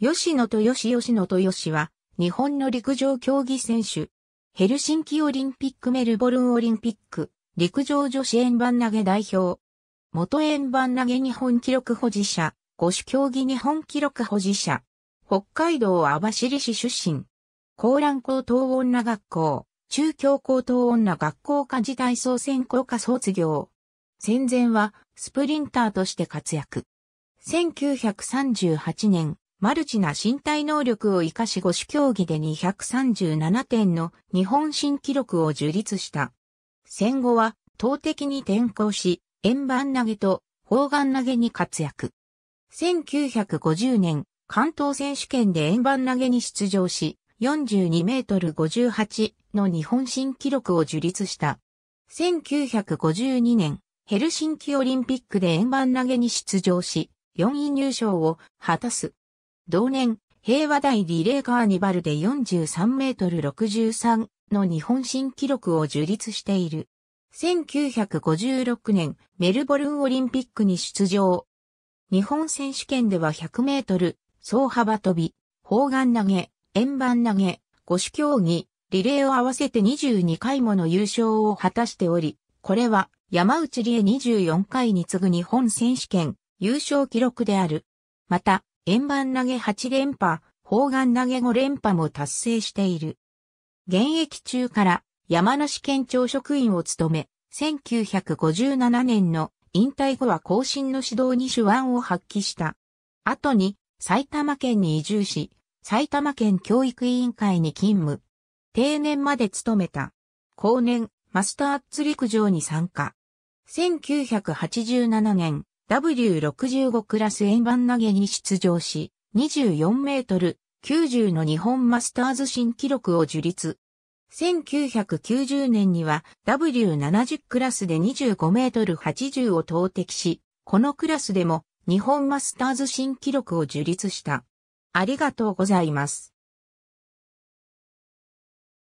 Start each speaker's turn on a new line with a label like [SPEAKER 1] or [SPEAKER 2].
[SPEAKER 1] 吉野と吉吉野と吉は、日本の陸上競技選手。ヘルシンキオリンピックメルボルンオリンピック、陸上女子円盤投げ代表。元円盤投げ日本記録保持者、五種競技日本記録保持者。北海道網走市出身。高蘭高等女学校、中京高等女学校科時代総選考科卒業。戦前はスプリンターとして活躍。1938年、マルチな身体能力を活かし5種競技で237点の日本新記録を樹立した。戦後は、投擲に転向し、円盤投げと砲丸投げに活躍。1950年、関東選手権で円盤投げに出場し、42メートル58の日本新記録を樹立した。1952年、ヘルシンキオリンピックで円盤投げに出場し、4位入賞を果たす。同年、平和大リレーカーニバルで43メートル63の日本新記録を樹立している。1956年、メルボルンオリンピックに出場。日本選手権では100メートル、総幅跳び、砲丸投げ、円盤投げ、五種競技、リレーを合わせて22回もの優勝を果たしており、これは山内理恵24回に次ぐ日本選手権優勝記録である。また、円盤投げ8連覇、砲丸投げ5連覇も達成している。現役中から山梨県庁職員を務め、1957年の引退後は更新の指導に手腕を発揮した。後に埼玉県に移住し、埼玉県教育委員会に勤務。定年まで務めた。後年、マスターズ陸上に参加。1987年、W65 クラス円盤投げに出場し、24メートル90の日本マスターズ新記録を樹立。1990年には W70 クラスで25メートル80を投擲し、このクラスでも日本マスターズ新記録を樹立した。ありがとうございます。